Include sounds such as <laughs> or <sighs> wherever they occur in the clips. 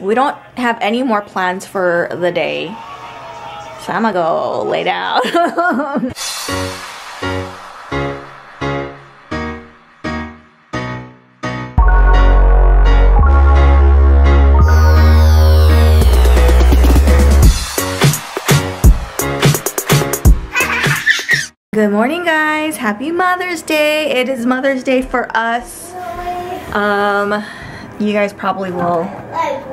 we don't have any more plans for the day. So I'm gonna go lay down. <laughs> Good morning guys, happy Mother's Day. It is Mother's Day for us. Um, you guys probably will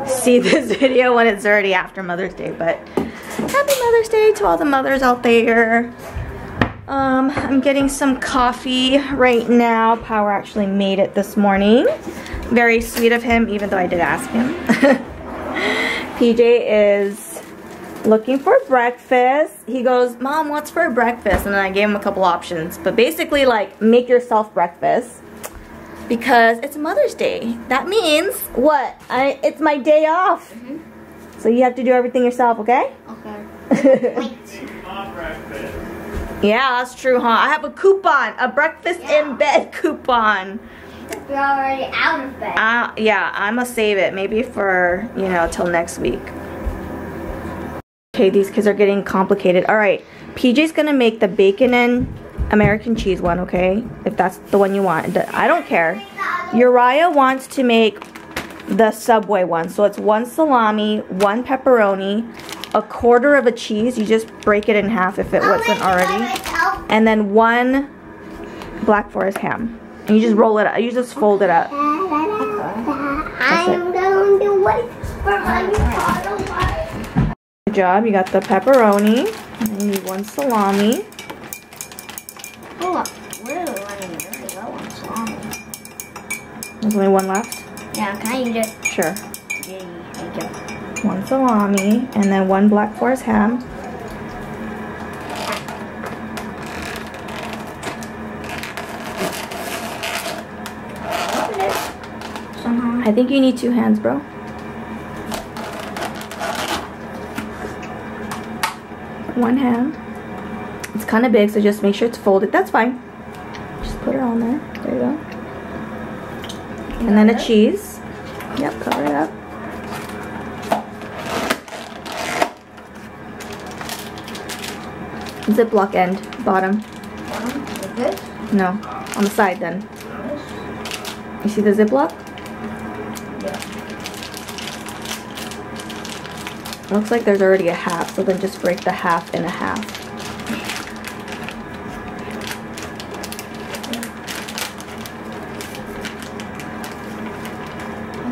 see this <laughs> video when it's already after Mother's Day, but happy Mother's Day to all the mothers out there. Um, I'm getting some coffee right now. Power actually made it this morning. Very sweet of him, even though I did ask him. <laughs> PJ is looking for breakfast. He goes, Mom, what's for breakfast? And then I gave him a couple options. But basically, like, make yourself breakfast. Because it's Mother's Day. That means, what? I, it's my day off. Mm -hmm. So you have to do everything yourself, okay? Okay. <laughs> yeah, that's true, huh? I have a coupon. A breakfast yeah. in bed <laughs> coupon. You're already out of bed. Uh, yeah, I'm gonna save it. Maybe for, you know, till next week. Okay, these kids are getting complicated. All right, PJ's gonna make the bacon and American cheese one, okay? If that's the one you want. I don't care. Uriah wants to make the Subway one. So it's one salami, one pepperoni, a quarter of a cheese. You just break it in half if it wasn't already. And then one Black Forest ham. And you just roll it up. You just fold it up. I'm going to wait for my Good job. You got the pepperoni. And you need one salami. Oh, we're running very low on salami. There's only one left? Yeah, can I eat it? Sure. Yay, thank you. One salami and then one black forest ham. Uh-huh. I think you need two hands, bro. one hand. It's kind of big, so just make sure it's folded. That's fine. Just put it on there. There you go. And then a cheese. Yep, cover it up. Ziploc end, bottom. Bottom? Like this? No, on the side then. You see the Ziploc? Yeah. Looks like there's already a half, so then just break the half in a half.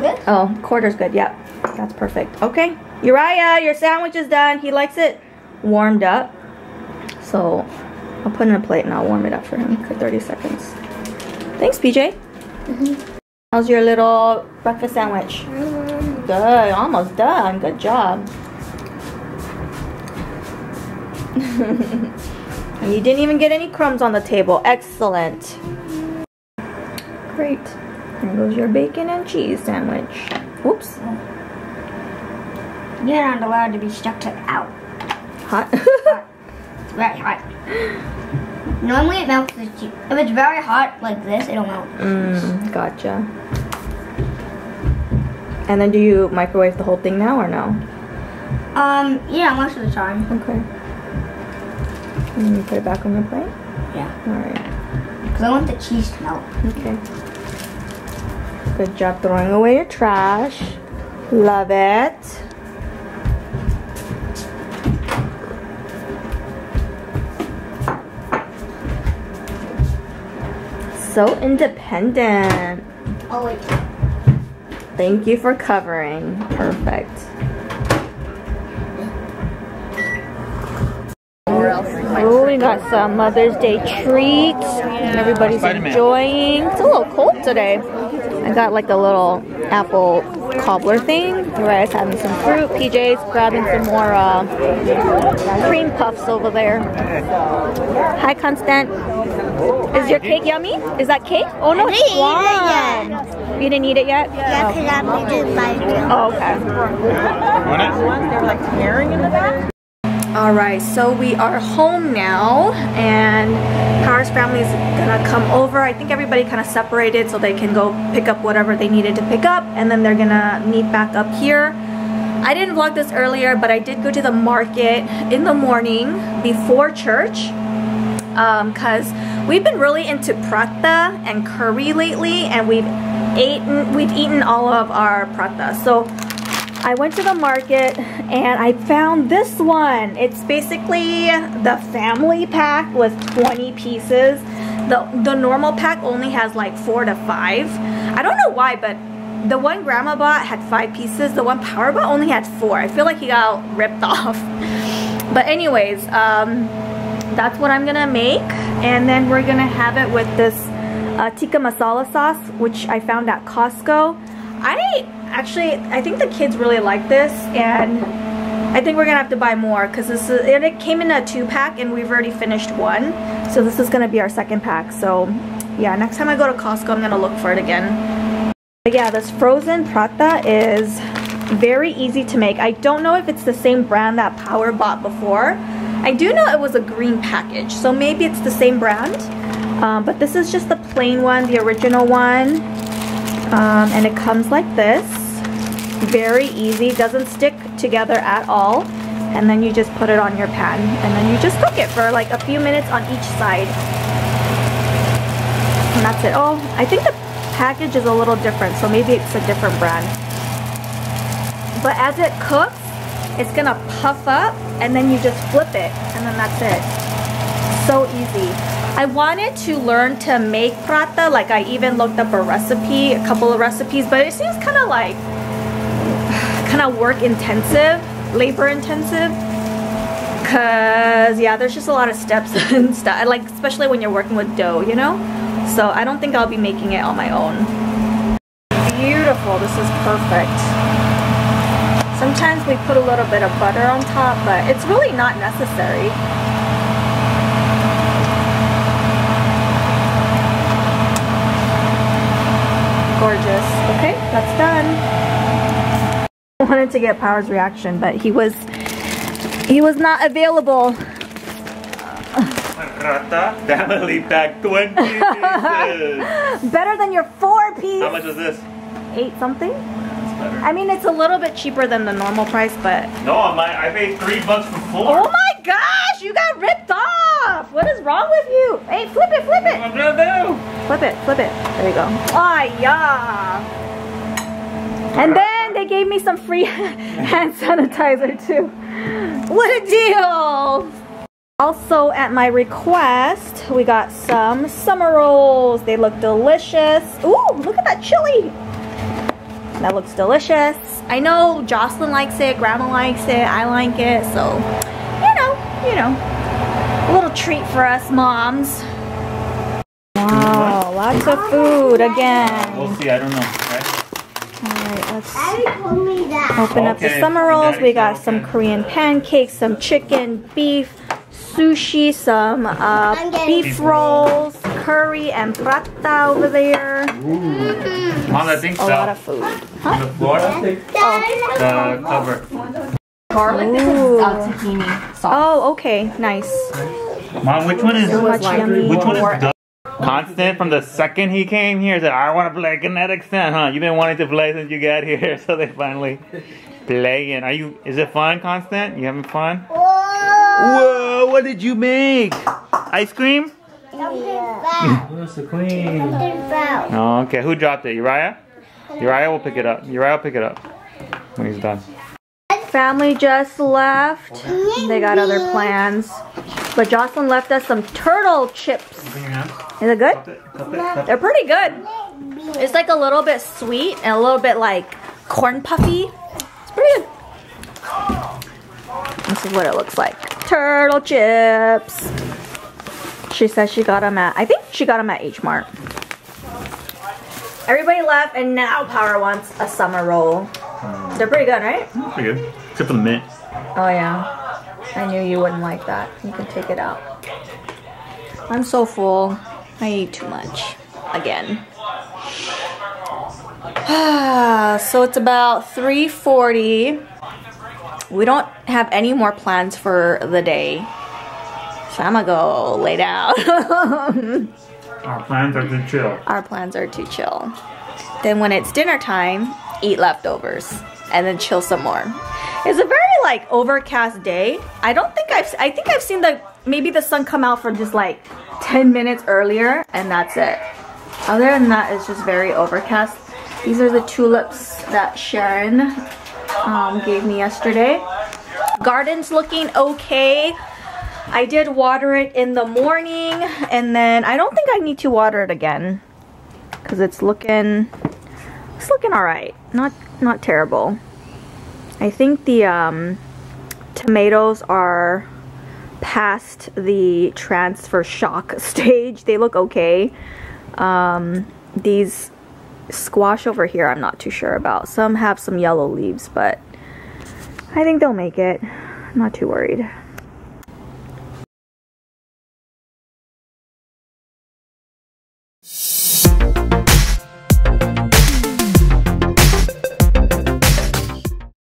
This? Oh, quarter's good. Yep. That's perfect. Okay. Uriah, your sandwich is done. He likes it warmed up. So I'll put it in a plate and I'll warm it up for him for 30 seconds. Thanks, PJ. Mm -hmm. How's your little breakfast sandwich? Mm -hmm. Good. Almost done. Good job. <laughs> And you didn't even get any crumbs on the table. Excellent. Great. There goes your bacon and cheese sandwich. Whoops. You're not allowed to be stuck to out. Hot? <laughs> hot. It's very hot. Normally it melts the cheese. If it's very hot like this, it'll melt. Mmm, gotcha. And then do you microwave the whole thing now or no? Um, yeah, most of the time. Okay. And you put it back on the plate? Yeah. Alright. Because I want the cheese to melt. Okay. Good job throwing away your trash. Love it. So independent. Oh, wait. Thank you for covering. Perfect. Oh, we got some Mother's Day treats. And everybody's enjoying. It's a little cold today. I got like a little apple cobbler thing. Uriah's having some fruit. PJ's grabbing some more uh, cream puffs over there. Hi, Constant. Is your cake yummy? Is that cake? Oh no, it's swan. You didn't eat it yet? Yeah, because I'm going to buy it. Oh, okay. Want it? They're like tearing in the back. All right, so we are home now and Power's family is gonna come over. I think everybody kind of separated so they can go pick up whatever they needed to pick up and then they're gonna meet back up here. I didn't vlog this earlier, but I did go to the market in the morning before church because um, we've been really into prata and curry lately and we've eaten, we've eaten all of our prata. So I went to the market and I found this one. It's basically the family pack with 20 pieces. The, the normal pack only has like four to five. I don't know why, but the one grandma bought had five pieces. The one power bought only had four. I feel like he got ripped <laughs> off. But anyways, um, that's what I'm gonna make. And then we're gonna have it with this uh, tikka masala sauce, which I found at Costco. I actually, I think the kids really like this and I think we're gonna have to buy more because this is, and it came in a two pack and we've already finished one. So this is gonna be our second pack. So yeah, next time I go to Costco, I'm gonna look for it again. But yeah, this frozen prata is very easy to make. I don't know if it's the same brand that Power bought before. I do know it was a green package, so maybe it's the same brand. Um, but this is just the plain one, the original one. Um, and it comes like this. Very easy, doesn't stick together at all. And then you just put it on your pan. And then you just cook it for like a few minutes on each side. And that's it. Oh, I think the package is a little different, so maybe it's a different brand. But as it cooks, it's gonna puff up and then you just flip it and then that's it. So easy. I wanted to learn to make prata, like I even looked up a recipe, a couple of recipes, but it seems kind of like, kind of work intensive, labor intensive. Cause yeah, there's just a lot of steps <laughs> and stuff, like especially when you're working with dough, you know? So I don't think I'll be making it on my own. Beautiful, this is perfect. Sometimes we put a little bit of butter on top, but it's really not necessary. Gorgeous. Okay, that's done. I wanted to get Power's reaction, but he was he was not available. Prata family pack 20 pieces. <laughs> Better than your four piece. How much is this? Eight something? I mean, it's a little bit cheaper than the normal price, but... No, my, I paid three bucks for four. Oh my gosh, you got ripped off. What is wrong with you? Hey, flip it, flip it. What am I gonna do? Flip it, flip it. There you go. Oh, yeah. And then they gave me some free <laughs> hand sanitizer too. What a deal. Also at my request, we got some summer rolls. They look delicious. Ooh, look at that chili. That looks delicious. I know Jocelyn likes it, Grandma likes it, I like it, so, you know, you know, a little treat for us moms. Wow, lots of food again. We'll see, I don't know. Right? Alright, let's told me that. open up the summer rolls. We got some Korean pancakes, some chicken, beef, sushi, some uh, I'm beef rolls, curry, and prata over there. Mom, that thing A lot of fell food. on the floor. The cover. Garlic. This Ooh. is uh, tahini sauce. Oh, okay, nice. Mom, which one is So much yummy. which one is the Constant from the second he came here said, I want to play Kinetic Sand, huh? You've been wanting to play since you got here, <laughs> so they finally playing. Are you is it fun, Constant? You having fun? Whoa, what did you make? Ice cream? Where's the queen? Oh, okay. Who dropped it? Uriah? Uriah will pick it up. Uriah will pick it up when he's done. Family just left. They got other plans. But Jocelyn left us some turtle chips. Is it good? They're pretty good. It's like a little bit sweet and a little bit like corn puffy. It's pretty good. This is what it looks like. Turtle chips. She says she got them at, I think she got them at H Mart. Everybody left and now Power wants a summer roll. Hmm. They're pretty good, right? Pretty good. Except for the mint. Oh yeah. I knew you wouldn't like that. You can take it out. I'm so full. I eat too much. Again. <sighs> so it's about 3.40 we don't have any more plans for the day. So I'm gonna go lay down. <laughs> Our plans are to chill. Our plans are to chill. Then when it's dinner time, eat leftovers and then chill some more. It's a very like overcast day. I don't think I've I think I've seen the maybe the sun come out for just like 10 minutes earlier and that's it. Other than that, it's just very overcast. These are the tulips that Sharon um, gave me yesterday. Garden's looking okay. I did water it in the morning and then I don't think I need to water it again because it's looking it's looking all right not not terrible I think the um, tomatoes are past the transfer shock <laughs> stage. They look okay. Um, these squash over here I'm not too sure about. Some have some yellow leaves but I think they'll make it. I'm not too worried